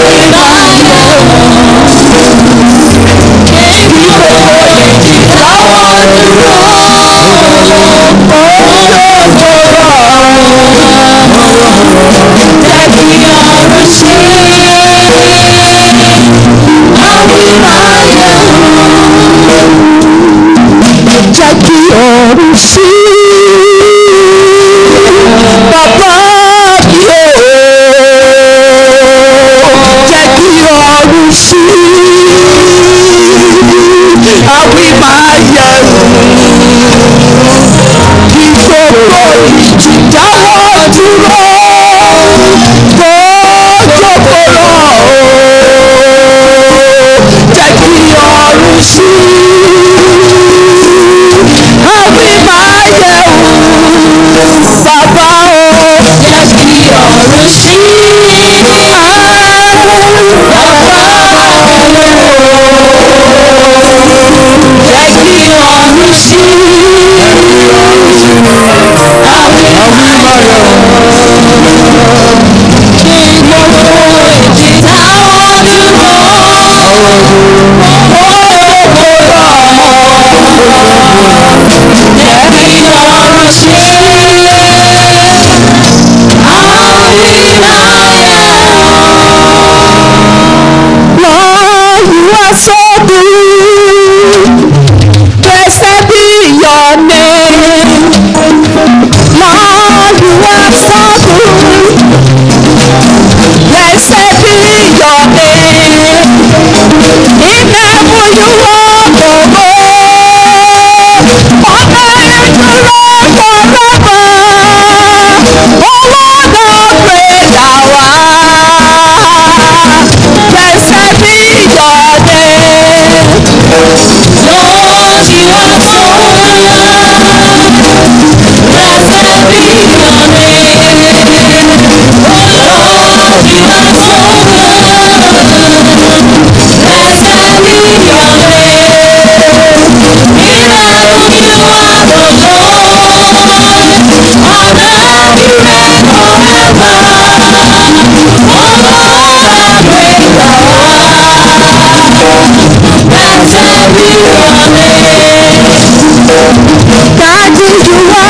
Hallelujah You the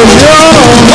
Oh,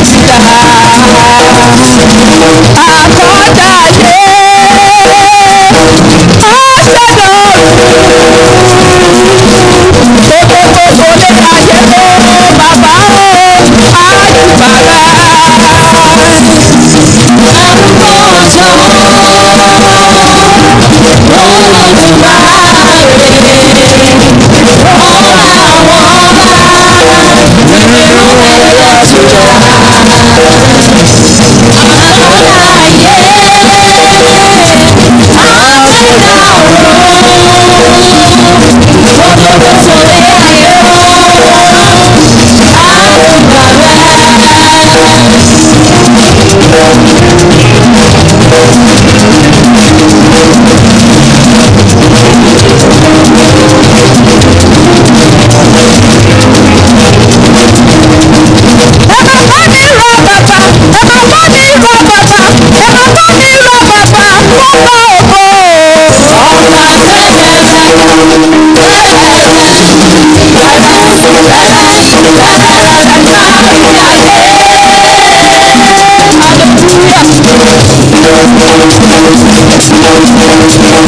I thought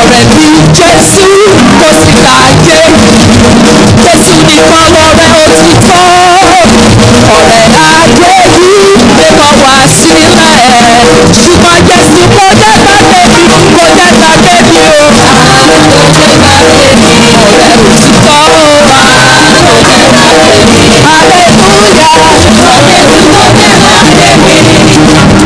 ọ̀rẹ́ mi Jésù kò sì gbà ayé Jésù nìkan lọ̀rẹ́ òtítọ́ ọ̀rẹ́ ayé yìí lè mọ̀ wá sílẹ̀ ṣùgbọ́n Jésù kò dé bá débi kò dé bá débi o. àánú kò dé bá débi ọ̀rẹ́ òtítọ́ o. àánú kò dé bá débi. aleluya. Jésù kò dé bá débi.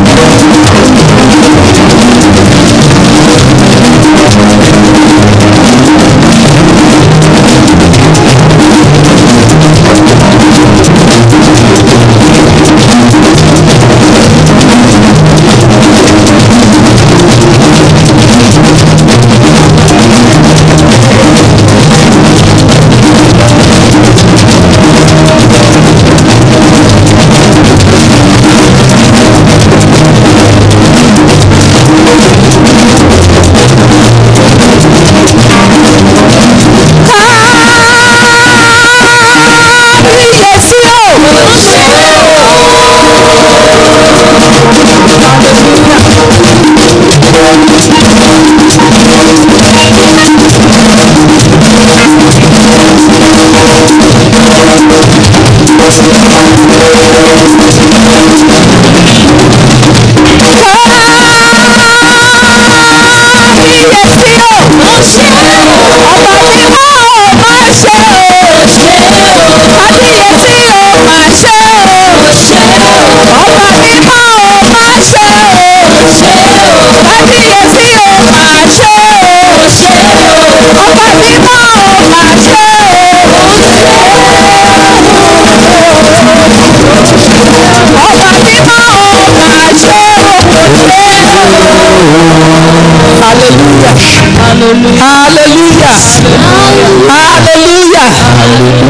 Thank you.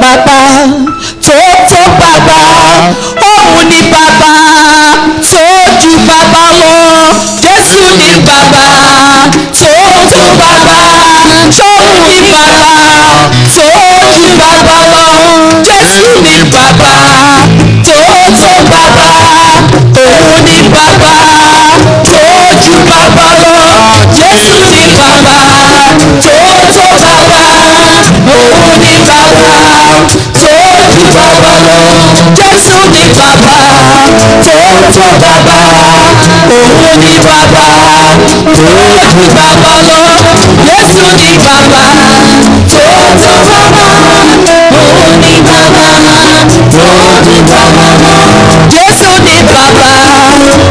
bàbá tó tó bàbá òun ni bàbá tó ju bàbá lọ Jésù ni bàbá tó tó bàbá òun ni bàbá tó ju bàbá lọ Jésù ni bàbá tó tó bàbá òun ni bàbá tó ju bàbá lọ Jésù ni bàbá tó tó bàbá òun ni bàbá. Jésù ni bàbá tó tó bàbá òun ni bàbá tó ju bàbá lọ Jésù ni bàbá tó tó bàbá òun ni bàbá tó ju bàbá lọ Jésù ni bàbá tó tó bàbá ṣóun ni bàbá tó ju bàbá lọ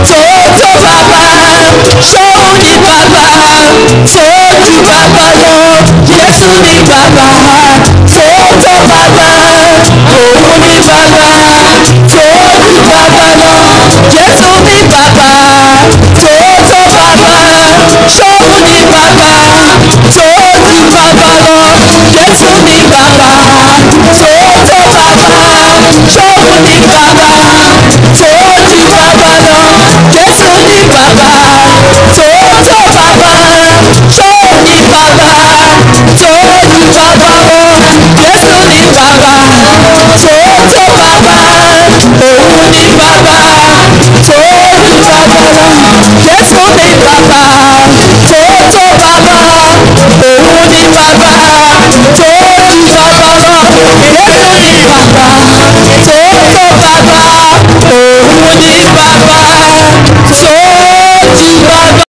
Jésù ni bàbá tó tó bàbá òun ní bàbá tó ní bàbá lọ Jésù ní bàbá tó tó bàbá sóun ní bàbá tó ní bàbá lọ Jésù ní bàbá. ní bàbá tó jí bàbá.